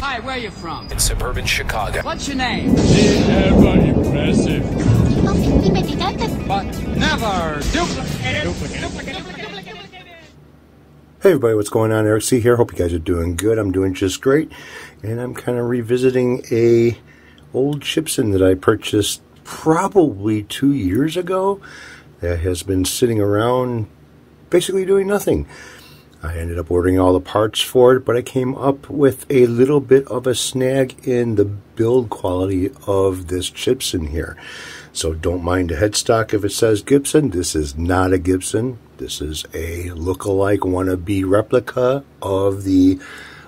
Hi, where you from? in suburban Chicago. What's your name? Never impressive. But never duplicate. Hey everybody, what's going on? Eric C here. Hope you guys are doing good. I'm doing just great, and I'm kind of revisiting a old Chibson that I purchased probably two years ago. That has been sitting around, basically doing nothing. I ended up ordering all the parts for it, but I came up with a little bit of a snag in the build quality of this Chibson here. So don't mind the headstock if it says Gibson. This is not a Gibson. This is a look-alike wannabe replica of the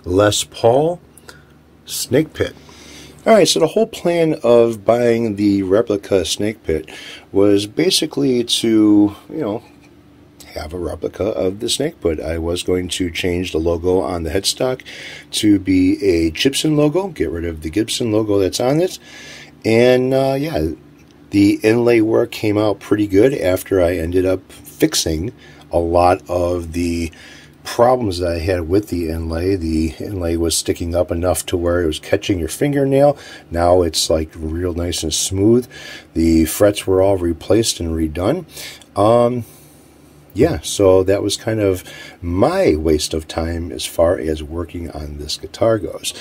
Les Paul Snake Pit. All right, so the whole plan of buying the replica Snake Pit was basically to, you know, have a replica of the snake pit. I was going to change the logo on the headstock to be a Gibson logo, get rid of the Gibson logo that's on it. And uh, yeah, the inlay work came out pretty good after I ended up fixing a lot of the problems that I had with the inlay. The inlay was sticking up enough to where it was catching your fingernail. Now it's like real nice and smooth. The frets were all replaced and redone. Um, yeah, so that was kind of my waste of time as far as working on this guitar goes.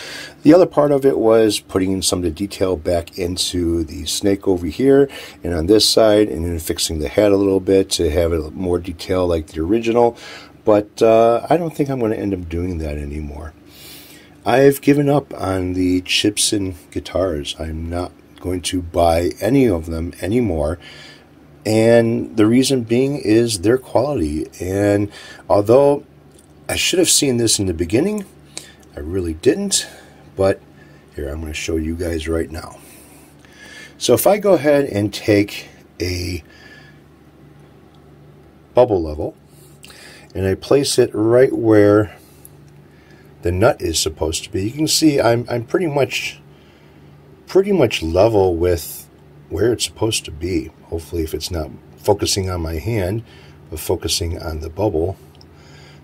The other part of it was putting some of the detail back into the snake over here and on this side, and then fixing the head a little bit to have it more detail like the original. But uh, I don't think I'm going to end up doing that anymore. I've given up on the Chibson guitars. I'm not going to buy any of them anymore and the reason being is their quality. And although I should have seen this in the beginning, I really didn't. But here, I'm going to show you guys right now. So if I go ahead and take a bubble level and I place it right where the nut is supposed to be, you can see I'm, I'm pretty much pretty much level with where it's supposed to be. Hopefully, if it's not focusing on my hand, but focusing on the bubble.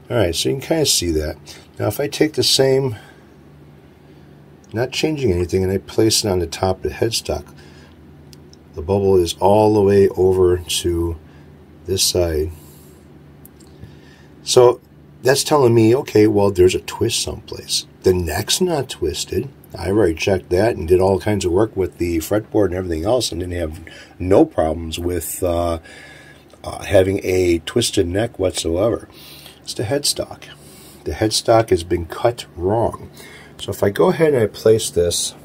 All right, so you can kind of see that. Now, if I take the same, not changing anything, and I place it on the top of the headstock, the bubble is all the way over to this side. So that's telling me, okay, well, there's a twist someplace. The neck's not twisted. I already checked that and did all kinds of work with the fretboard and everything else and didn't have no problems with uh, uh, having a twisted neck whatsoever. It's the headstock. The headstock has been cut wrong. So if I go ahead and I place this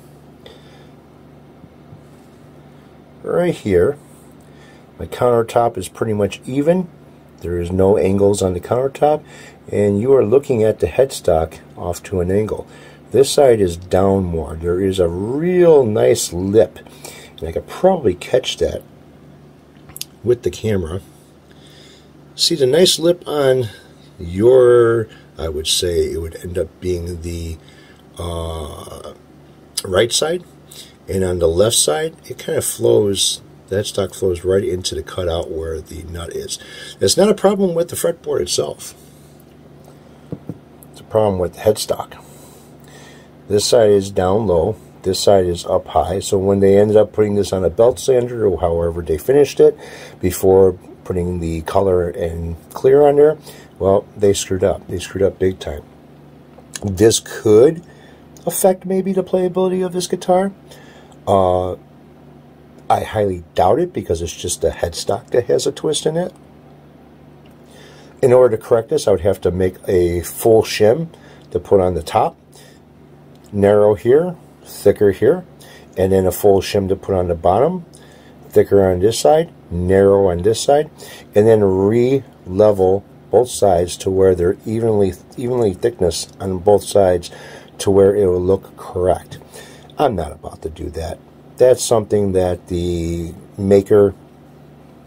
right here, my countertop is pretty much even. There is no angles on the countertop, and you are looking at the headstock off to an angle. This side is down more. There is a real nice lip. And I could probably catch that with the camera. See the nice lip on your, I would say it would end up being the uh, right side. And on the left side, it kind of flows, that stock flows right into the cutout where the nut is. It's not a problem with the fretboard itself. It's a problem with the headstock. This side is down low. This side is up high. So when they ended up putting this on a belt sander or however they finished it before putting the color and clear on there, well, they screwed up. They screwed up big time. This could affect maybe the playability of this guitar. Uh, I highly doubt it because it's just a headstock that has a twist in it. In order to correct this, I would have to make a full shim to put on the top narrow here, thicker here, and then a full shim to put on the bottom, thicker on this side, narrow on this side, and then re-level both sides to where they're evenly evenly thickness on both sides to where it will look correct. I'm not about to do that. That's something that the maker,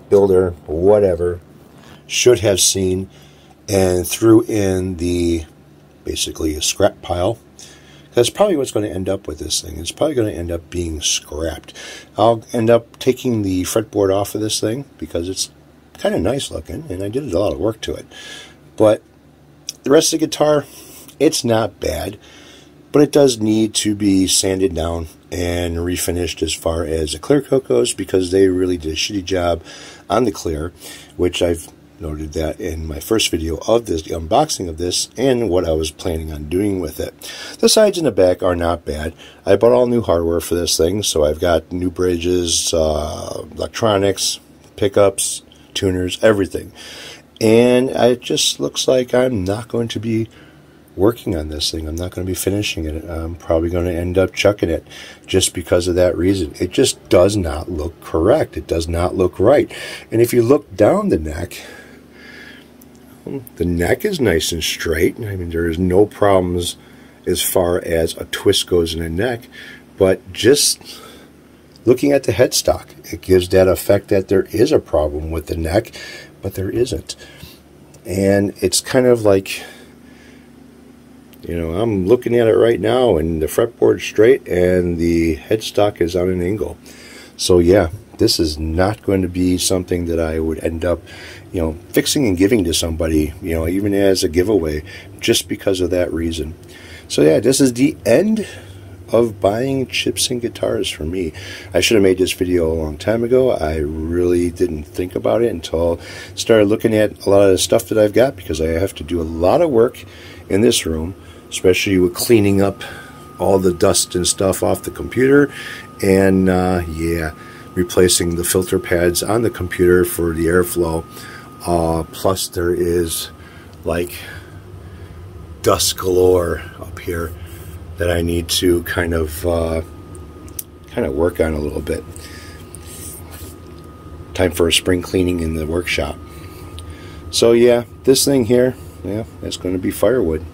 builder, whatever, should have seen and threw in the basically a scrap pile that's probably what's going to end up with this thing. It's probably going to end up being scrapped. I'll end up taking the fretboard off of this thing because it's kind of nice looking, and I did a lot of work to it. But the rest of the guitar, it's not bad. but it does need to be sanded down and refinished as far as the clear coat goes because they really did a shitty job on the clear, which I've noted that in my first video of this, the unboxing of this, and what I was planning on doing with it. The sides and the back are not bad. I bought all new hardware for this thing, so I've got new bridges, uh, electronics, pickups, tuners, everything. And it just looks like I'm not going to be working on this thing. I'm not going to be finishing it. I'm probably going to end up chucking it just because of that reason. It just does not look correct. It does not look right. And if you look down the neck, the neck is nice and straight. I mean, there is no problems as far as a twist goes in the neck, but just looking at the headstock, it gives that effect that there is a problem with the neck, but there isn't. And it's kind of like, you know, I'm looking at it right now, and the fretboard's straight, and the headstock is on an angle. So yeah, this is not going to be something that I would end up, you know, fixing and giving to somebody, you know, even as a giveaway, just because of that reason. So yeah, this is the end of buying Chibson guitars for me. I should have made this video a long time ago. I really didn't think about it until I started looking at a lot of the stuff that I've got because I have to do a lot of work in this room, especially with cleaning up all the dust and stuff off the computer. And uh, yeah, replacing the filter pads on the computer for the airflow. Uh, plus there is like dust galore up here that I need to kind of uh, kind of work on a little bit. Time for a spring cleaning in the workshop. So yeah, this thing here, yeah, it's going to be firewood.